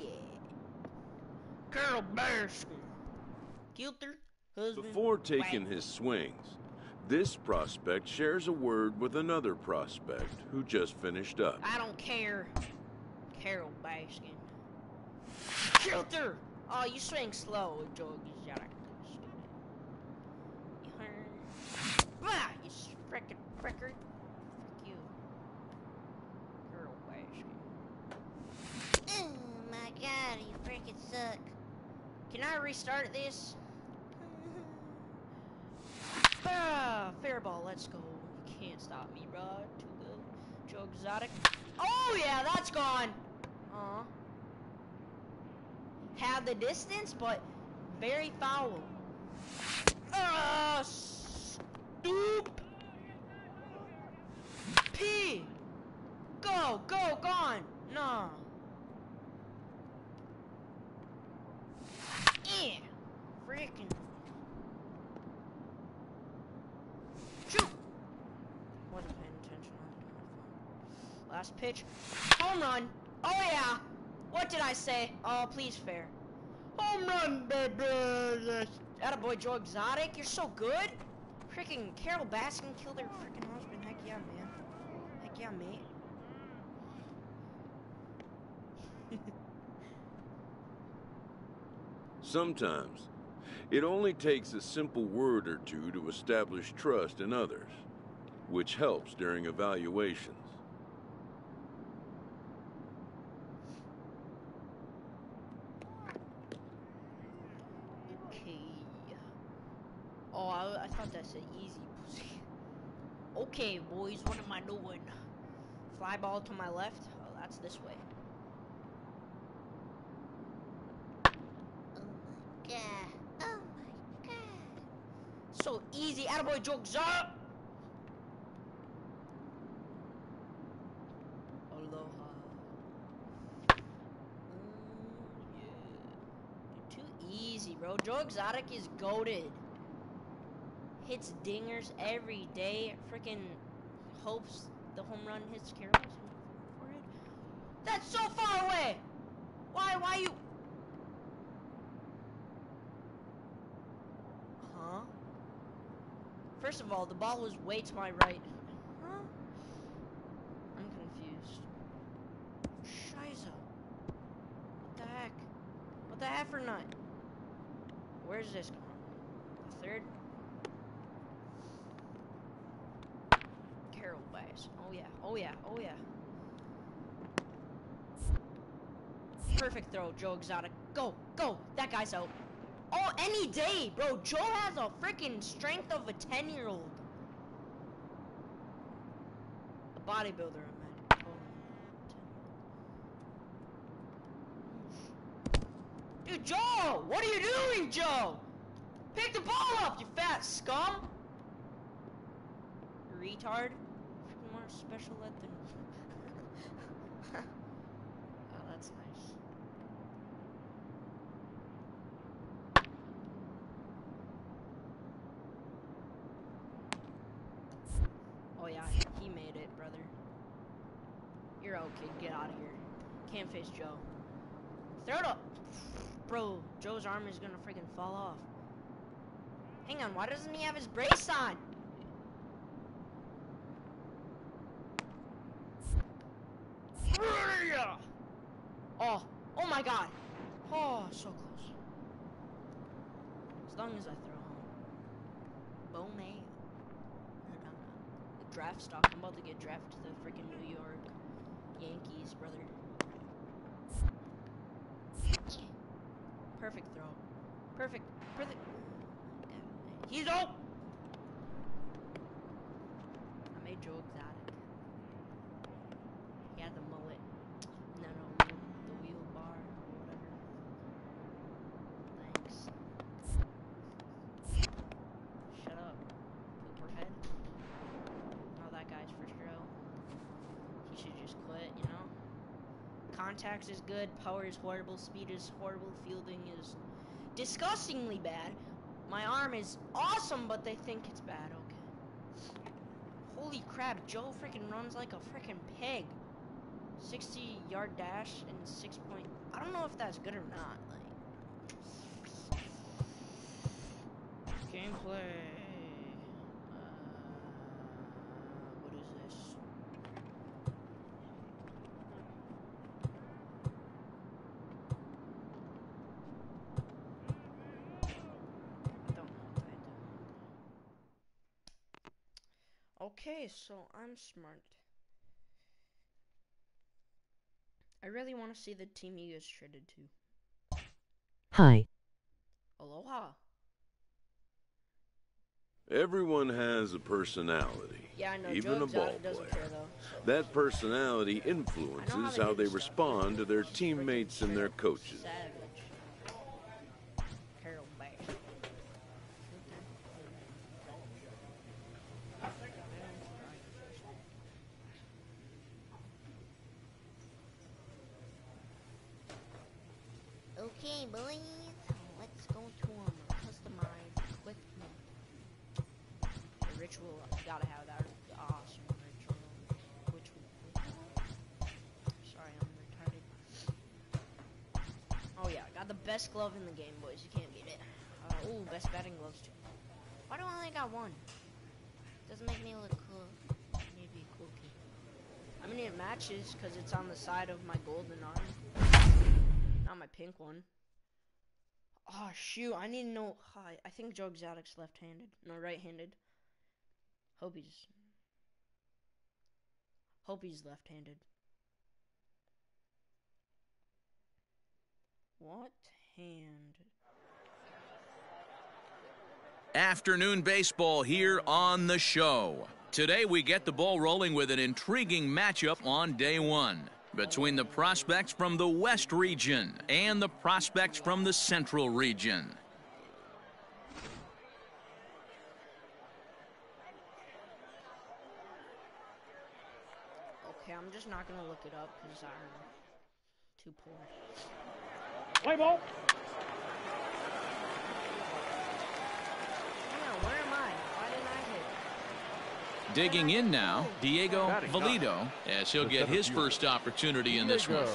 yeah. Carole Baskin. Kilter, husband. Before taking his swings, this prospect shares a word with another prospect who just finished up. I don't care. Carole Baskin. Kilter! Oh, you swing slow, Joe Exotic. Ah, you frickin' fricker. Frick you. Carole Baskin. Oh my god, you suck. Can I restart this? ah, fair ball, let's go. You can't stop me, bro. Too good. Joe Exotic. Oh yeah, that's gone. Uh. Had the distance, but very foul. Ah, stoop. P. Go, go, gone. No. Yeah. Freaking. Shoot. Wasn't paying attention. Last pitch. Home run. Oh yeah. What did I say? Oh, please fair. Home run, baby. Attaboy Joe Exotic. You're so good. Freaking Carole Baskin killed her freaking husband. Heck yeah, man. Heck yeah, mate. Sometimes, it only takes a simple word or two to establish trust in others, which helps during evaluations. Okay. Oh, I, I thought that said easy pussy. Okay, boys, what am I doing? Fly ball to my left? Oh, that's this way. Oh my god. Oh my god. So easy. Attaboy jokes up. Aloha. Mm, yeah. Too easy, bro. Joe Exotic is goaded. Hits dingers every day. Freaking hopes the home run hits Carole's forehead. That's so far away. Why? Why you? Huh? First of all, the ball was way to my right. Huh? I'm confused. Shiza. What the heck? What the heck for nut? Where's this going? The third? Carol Bass. Oh yeah, oh yeah, oh yeah. Perfect throw, Joe Exotic. Go, go! That guy's out. Oh, any day, bro. Joe has a freaking strength of a 10 year old. A bodybuilder, I meant. Oh, Dude, Joe! What are you doing, Joe? Pick the ball up, you fat scum! Retard. More special ed than. oh, that's nice. Oh yeah, he made it, brother. You're out, kid. Get out of here. Can't face Joe. Throw it up. Bro, Joe's arm is gonna freaking fall off. Hang on, why doesn't he have his brace on? Oh, oh my god. Oh, so close. As long as I throw home. Bowman. Draft stock. I'm about to get drafted to the freaking New York Yankees, brother. Perfect throw. Perfect. Perfect. He's out. I made Joe exotic. He had the mullet. No, no, the, the wheel bar or whatever. Thanks. Shut up, pooper head. Oh, that guy's first row. He should just quit, you know? Contacts is good, power is horrible, speed is horrible, fielding is disgustingly bad. My arm is awesome, but they think it's bad, okay. Holy crap, Joe freaking runs like a freaking pig. 60 yard dash and 6 point. I don't know if that's good or not. Like gameplay. Uh, what is this? I don't know what I do. Okay, so I'm smart. I really want to see the team you guys traded to. Hi. Aloha. Everyone has a personality, Yeah, I know. even Joe a ball doesn't player. care though. so- That personality influences they how do they stuff. respond to their teammates and their coaches. Savage. Carol Bash. Okay, boys, let's go to um, customize quick. The ritual, gotta have that awesome ritual. Which? Sorry, I'm retarded. Oh yeah, got the best glove in the game, boys. You can't beat it. Uh, ooh, best batting gloves too. Why do I only got one? Doesn't make me look cool. I need cool kid. I mean, it matches because it's on the side of my golden arm, pink one. Oh shoot! I need to know. Hi, I think Joe Exotic's left-handed, no, right-handed. Hope he's. Hope he's left-handed. What hand? Afternoon baseball here on the show. Today we get the ball rolling with an intriguing matchup on day one between the prospects from the West region and the prospects from the Central region. Okay, I'm just not gonna look it up because I'm too poor. Play ball. Hang on, where am I? Why didn't I hit? Digging in now, Diego Batting Valido, as he'll get his first opportunity in this one.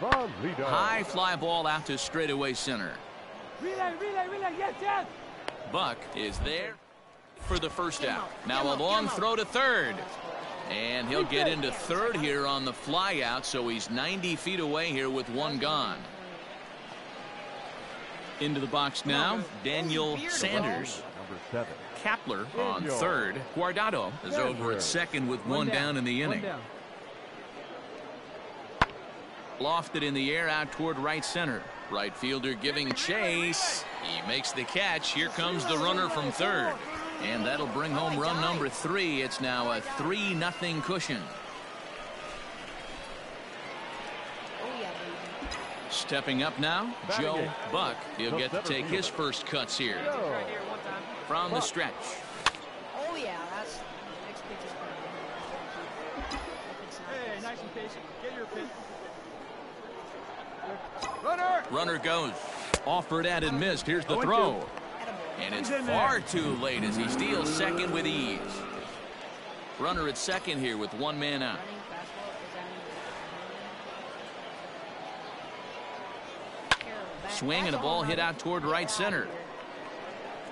High fly ball out to straightaway center. Relay, relay, relay. Yes, yes. Buck is there for the first Get out. out, Now a long throw to third. And he'll get into third here on the fly out, so he's 90 feet away here with one gone. Into the box now, Daniel Sanders. Number seven. Kapler on third. Guardado is over at second with one down in the inning. Lofted in the air out toward right center. Right fielder giving chase. He makes the catch. Here comes the runner from third. And that'll bring home run number three. It's now a 3 nothing cushion. Oh. Stepping up now, Joe. Buck. He'll get to take his first cuts here Go. from the stretch. Oh yeah, that's next pitch is gonna be If it's not Hey, nice and patient. Get your pitch. Runner. Runner goes. Offered at and missed. Here's the throw. And it's far too late as he steals second with ease. Runner at second here with one man out. Running fastball, is that any- Carol back. Swing and a ball hit out toward right center.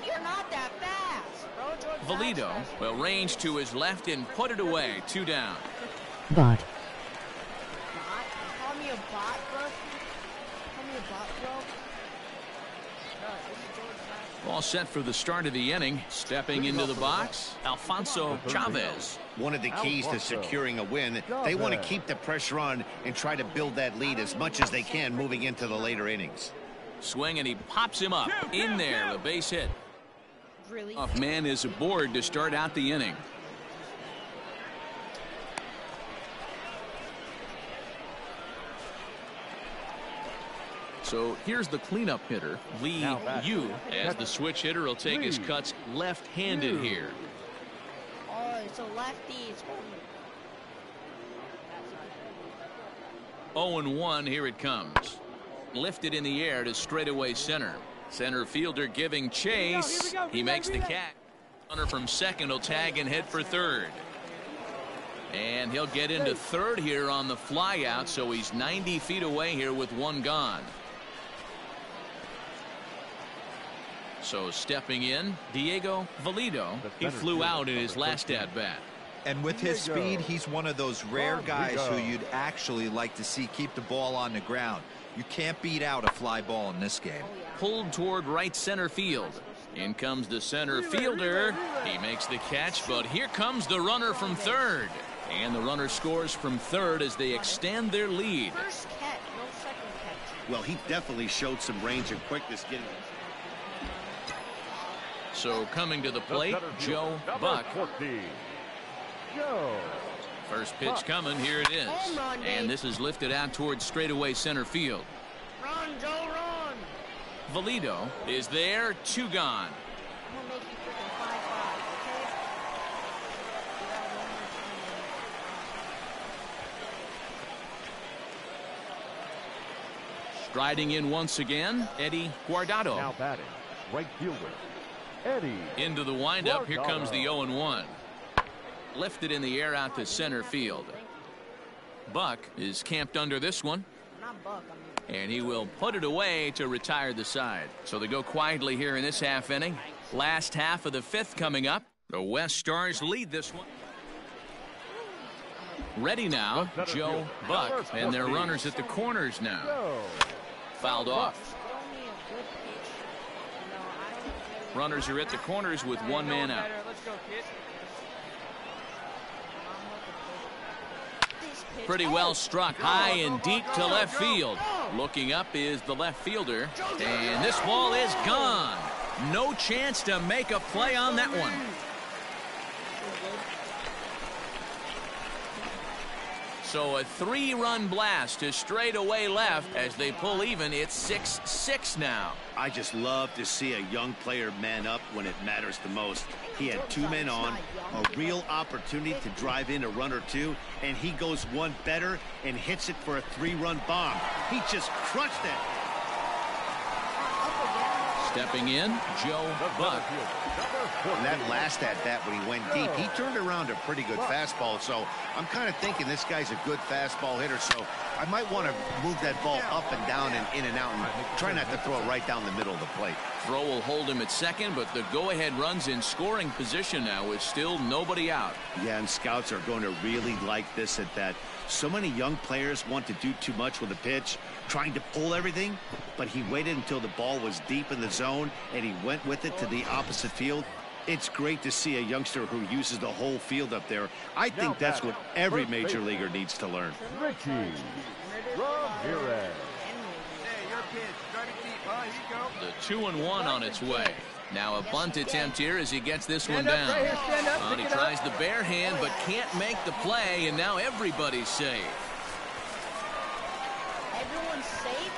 Of. You're not that fast, bro. George Zack's Valido will range to his left and put it away. Two down. Bot. Bot? You call me a bot, bro? Call me a bot, bro? Bro, this is George Zack. All set for the start of the inning. Stepping into the box, Alfonso Chavez. One of the keys to securing a win, they want to keep the pressure on and try to build that lead as much as they can moving into the later innings. Swing and he pops him up. In there, a base hit. Really? Off man is aboard to start out the inning. So here's the cleanup hitter, Lee Now. Yu, as the switch hitter will take his cuts left-handed Yu. here. Oh, it's a lefty. It's only. That's not 0 and 1, here it comes. Lifted in the air to straightaway center. Center fielder giving chase. Here we go, He go, makes the relay. catch. Runner from second will tag and head for third. And he'll get into third here on the flyout, so he's 90 feet away here with one gone. So stepping in, Diego Valido. He flew out in his last at bat. And with his speed, he's one of those rare guys who you'd actually like to see keep the ball on the ground. You can't beat out a fly ball in this game. Pulled toward right center field. In comes the center fielder. He makes the catch, but here comes the runner from third. And the runner scores from third as they extend their lead. First catch, no second catch. Well, he definitely showed some range and quickness getting. So coming to the plate, Joe Buck. 14. Joe. First pitch coming, here it is. And this is lifted out towards straightaway center field. Run, Joe, run. Valido is there, two gone. I'm gonna make you freaking five five, okay? Get out one more time, Striding in once again, Eddie Guardado. Now batting. Right fielder. Eddie. Into the windup, here comes the 0 1. Lifted in the air out to center field. Buck is camped under this one, I'm not Buck, I'm and he will put it away to retire the side. So they go quietly here in this half inning. Last half of the fifth coming up. The West Stars lead this one. Ready now, Joe Buck, and their runners at the corners now. Fouled off. throw me a good pitch. You know, I don't really Runners are at the corners with one man out. Let's go, kid. This pitch- Pretty Oh, well struck high and deep to left field. Looking up is the left fielder, and this ball is gone. No chance to make a play on that one. So a three-run blast to straightaway left as they pull even. It's 6-6 now. I just love to see a young player man up when it matters the most. He had two men on, a real opportunity to drive in a run or two, and he goes one better and hits it for a three-run bomb. He just crushed it. Stepping in, Joe Buck. Number 14. And that last at bat when he went deep, he turned around a pretty good fastball. So I'm kind of thinking this guy's a good fastball hitter. So I might want to move that ball up and down and in and out and try not to throw it right down the middle of the plate. Throw will hold him at second, but the go-ahead runs in scoring position now with still nobody out. Yeah, and scouts are going to really like this at that. So many young players want to do too much with a pitch, trying to pull everything, but he waited until the ball was deep in the zone and he went with it to the opposite field. It's great to see a youngster who uses the whole field up there. I think that's what every major leaguer needs to learn. Richie Ramirez. The two and one on its way. Now a bunt attempt here as he gets this one Stand up, down. right here, up, And he pick it up. tries the bare hand but can't make the play and now everybody's safe. Everyone's safe?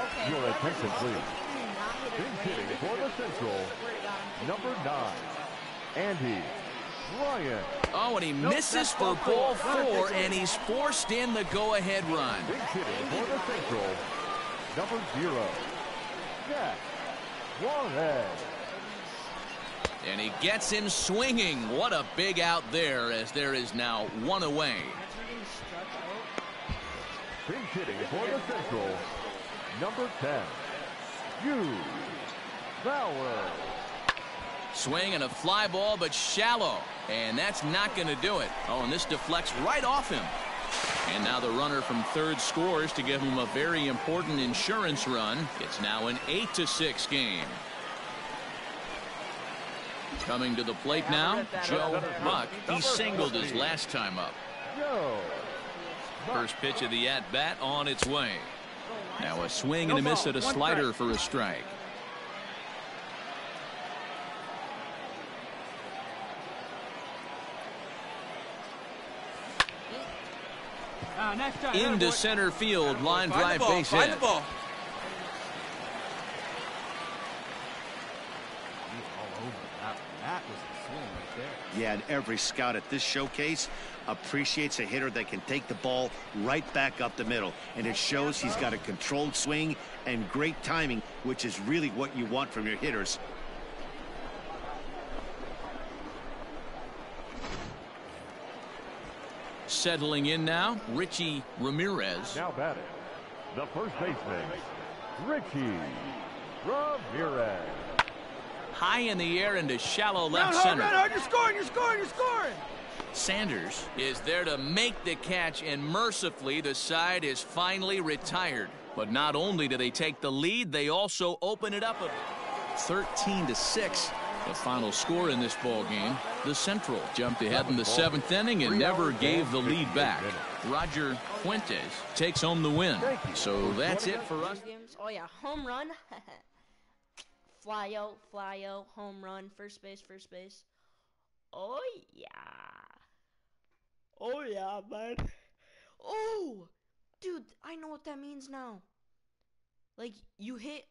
Okay. Your attention, please. if you do not hit Big hitting for the Central. swear to God, I'm Number nine. Andy Bryant. Oh, and he misses for ball four and he's forced in the go-ahead run. Big hitting for the Central. Number zero. Jack. And he gets him swinging. What a big out there as there is now one away. getting struck out. Big hitting for the Central. Number 10. Hugh Bauer. Swing and a fly ball, but shallow. And that's not going to do it. Oh, and this deflects right off him. And now the runner from third scores to give him a very important insurance run. It's now an 8 to 6 game. Coming to the plate now, Joe Buck. He singled his last time up. First pitch of the at bat on its way. Now a swing and a miss at a slider for a strike. Into center field, line drive base hit. Yeah, and every scout at this showcase appreciates a hitter that can take the ball right back up the middle. And it shows he's got a controlled swing and great timing, which is really what you want from your hitters. Settling in now, Richie Ramirez. Now batting, the first baseman, Richie Ramirez. High in the air into shallow left Run, center. run, run, you're scoring, you're scoring, you're scoring. Sanders is there to make the catch, and mercifully, the side is finally retired. But not only do they take the lead, they also open it up a 13 to 6. The final score in this ball game. The Central jumped ahead in the seventh inning and never gave the lead back. Roger Fuentes takes home the win. So that's it for us. Oh yeah, home run. fly out, fly out, home run, first base, first base. Oh yeah. Oh yeah, man. Oh, dude, I know what that means now. Like you hit.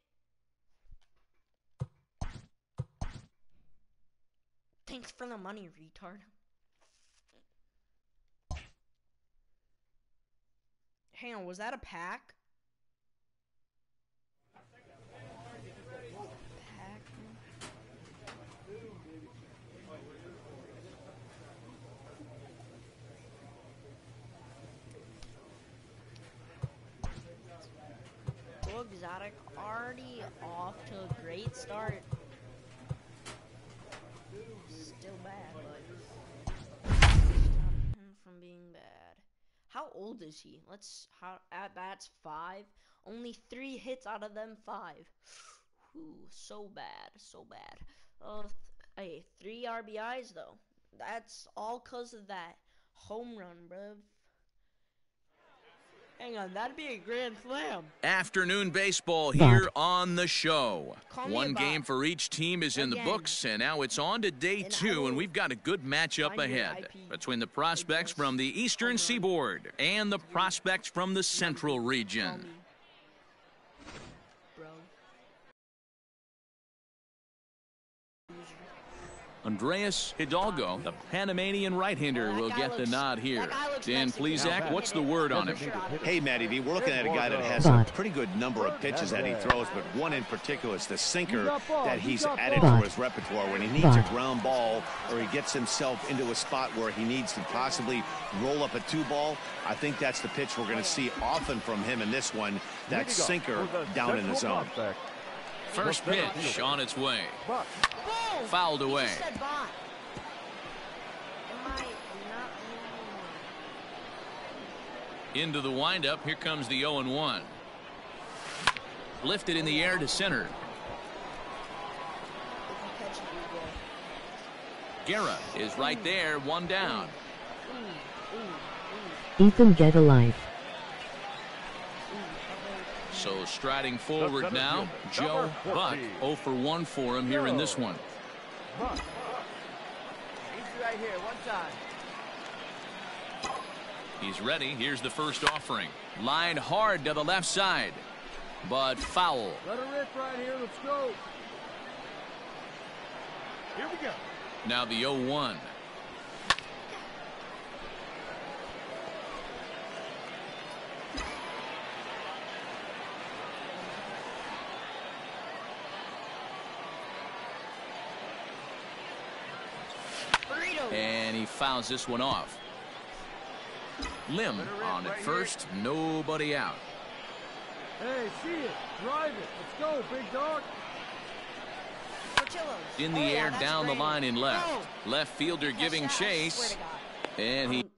Thanks for the money, retard. Hang on, was that a pack? Pack. Exotic already off to a great start. Still bad, but him from being bad. How old is he? Let's how at bats five. Only three hits out of them five. Whew, so bad, so bad. Uh, th- hey, three RBIs though. That's all cause of that home run, bruv. Hang on, that'd be a grand slam. Afternoon baseball here on the show. Call One game for each team is in the books, and now it's on to day And two, and we've got a good matchup ahead. Between the prospects from the Eastern Seaboard and the prospects from the Central Call region. me. Bro. Andreas Hidalgo, the Panamanian right-hander, Well, will guy get the nod here. that guy looks Dan Mexican. Plesac, what's the word on him? Hey, Matty V, we're looking at a guy that has a pretty good number of pitches that he throws, but one in particular is the sinker that he's added to his repertoire. When he needs a ground ball or he gets himself into a spot where he needs to possibly roll up a two ball, I think that's the pitch we're going to see often from him in this one, that sinker down in the zone. First pitch on its way. Fouled away. just said bot. Am I not Into the windup. Here comes the 0 1. Lifted in the air to center. If you catch it, you go. Guerra is right there, one down. Ethan get a life. So striding forward now, Joe number Buck. 14. 0 for 1 for him here in this one. Buck. Easy right here, one time. He's ready. Here's the first offering. Line hard to the left side, but foul. Let her rip right here, let's go. Here we go. Now the 0 1. Burrito. And he fouls this one off. Lim on at first, nobody out. Hey, see it, drive it, let's go, big dog. In the Oh, yeah, air, that's down the line in left. No. Left fielder giving that, I swear chase. And he Um,